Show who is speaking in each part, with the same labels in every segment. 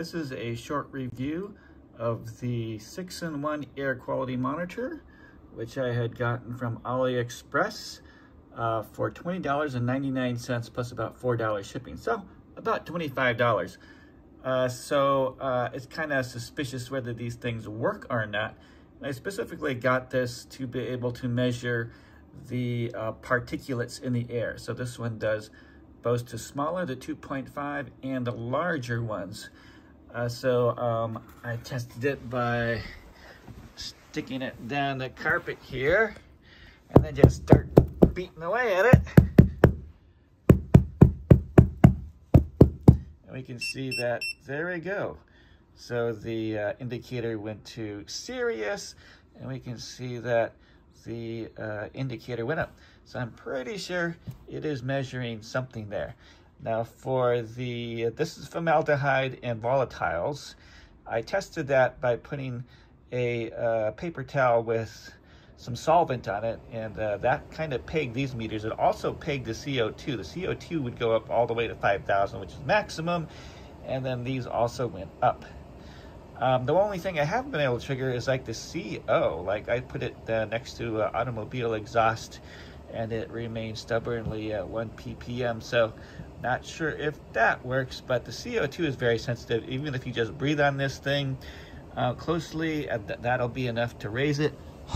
Speaker 1: This is a short review of the 6-in-1 air quality monitor, which I had gotten from AliExpress uh, for $20.99 plus about $4 shipping. So about $25. Uh, so uh, it's kind of suspicious whether these things work or not. I specifically got this to be able to measure the uh, particulates in the air. So this one does both to smaller, the 2.5, and the larger ones. Uh, so um, I tested it by sticking it down the carpet here and then just start beating away at it. And we can see that, there we go. So the uh, indicator went to serious and we can see that the uh, indicator went up. So I'm pretty sure it is measuring something there. Now for the, this is formaldehyde and volatiles. I tested that by putting a uh, paper towel with some solvent on it, and uh, that kind of pegged these meters. It also pegged the CO2. The CO2 would go up all the way to 5,000, which is maximum, and then these also went up. Um, the only thing I haven't been able to trigger is like the CO. Like I put it uh, next to uh, automobile exhaust, and it remains stubbornly at 1 ppm. So not sure if that works, but the CO2 is very sensitive. Even if you just breathe on this thing uh, closely, uh, th that'll be enough to raise it.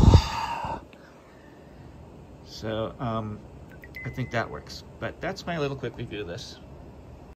Speaker 1: so um, I think that works. But that's my little quick review of this.